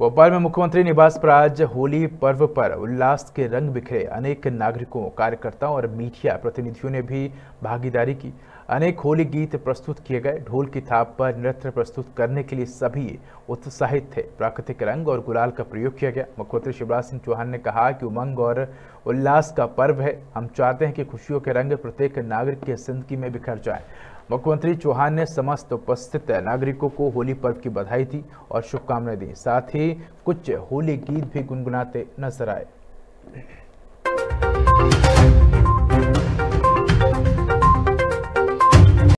भोपाल में मुख्यमंत्री निवास पर आज होली पर्व पर उल्लास के रंग बिखरे। अनेक नागरिकों, कार्यकर्ताओं और मीडिया प्रतिनिधियों ने भी भागीदारी की। अनेक होली गीत प्रस्तुत किए गए। ढोल की थाप पर नृत्य प्रस्तुत करने के लिए सभी उत्साहित थे। प्राकृतिक रंग और गुलाल का प्रयोग किया गया। मुख्यमंत्री शिवराज सिंह चौहान ने कहा कि उमंग और उल्लास का पर्व है। हम चाहते हैं कि खुशियों के रंग प्रत्येक नागरिक के ज़िंदगी में बिखर जाए। मुख्यमंत्री चौहान ने समस्त उपस्थित नागरिकों को होली पर्व की बधाई दी और शुभकामनाएँ दी। साथ ही कुछ होली गीत भी गुनगुनाते नज़र आए।